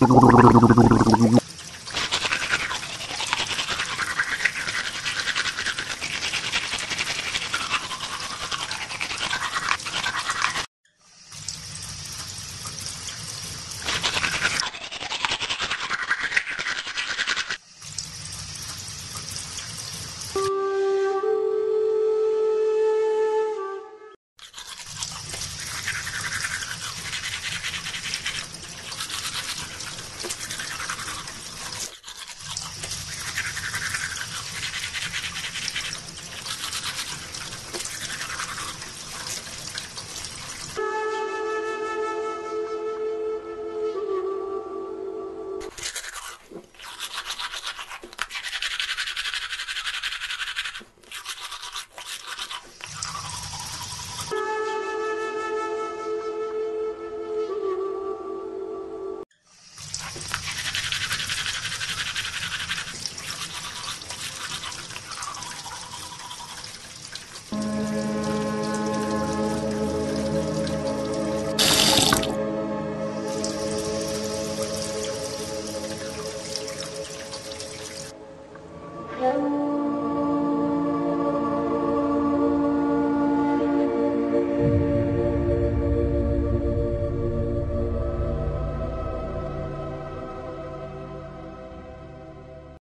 どどどどどどどどどど。Hello.